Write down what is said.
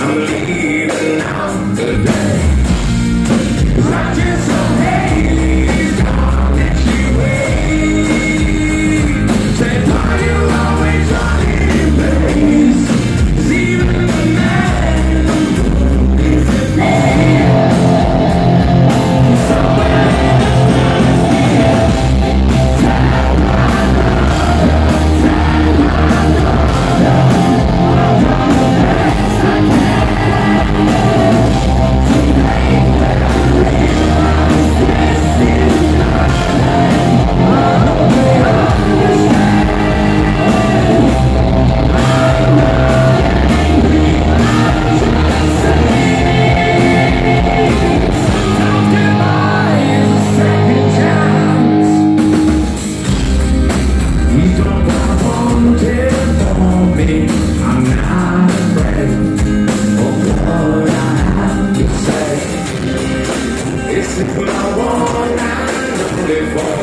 I'm leaving out today. Rock on. When I want, I know it was the